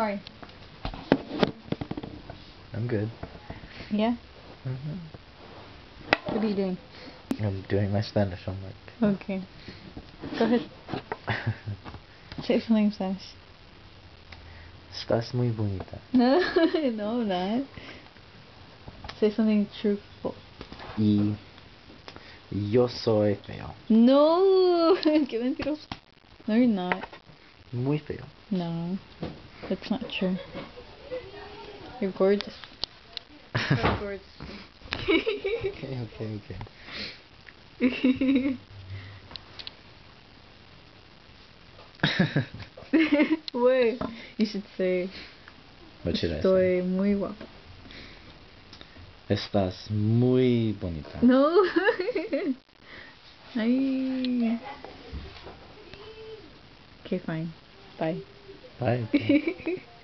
How are you? I'm good. Yeah? hmm What are you doing? I'm doing my Spanish homework. Okay. Go ahead. Say something in Spanish. Estás muy bonita. No, no, not. Say something truthful. Y yo soy feo. No! Qué mentiroso. No, you're not. Muy feo. No. That's not true. You're gorgeous. You're gorgeous. okay, okay, okay. Wait. You should say. what should I say? Estoy muy guapa. Estás muy bonita. No. Ay. Okay, fine. Bye. Bye.